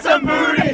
That's a booty.